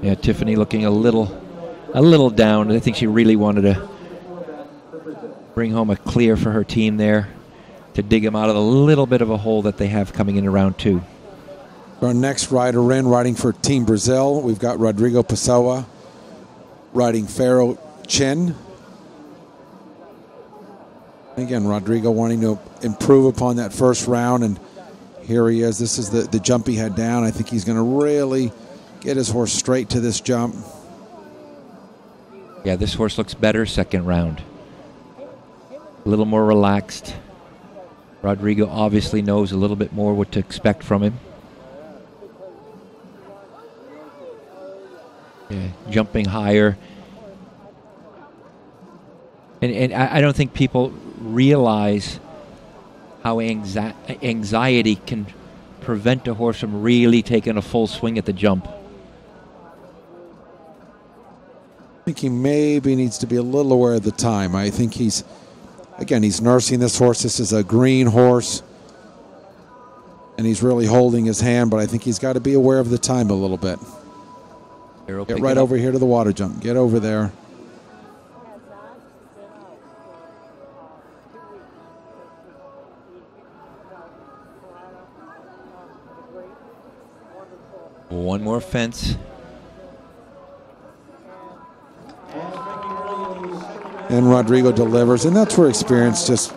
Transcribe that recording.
Yeah, Tiffany looking a little, a little down. I think she really wanted to bring home a clear for her team there to dig them out of the little bit of a hole that they have coming into round two. Our next rider in, riding for Team Brazil, we've got Rodrigo Pessoa riding Ferro Chin. Again, Rodrigo wanting to improve upon that first round, and here he is. This is the, the jump he had down. I think he's going to really get his horse straight to this jump. Yeah, this horse looks better second round. A little more relaxed. Rodrigo obviously knows a little bit more what to expect from him. Yeah, jumping higher. And, and I, I don't think people realize how anxi- anxiety can prevent a horse from really taking a full swing at the jump. I think he maybe needs to be a little aware of the time. I think he's, again, he's nursing this horse. This is a green horse, and he's really holding his hand, but I think he's got to be aware of the time a little bit. Get right over here to the water jump. Get over there. One more fence. And Rodrigo delivers, and that's where experience just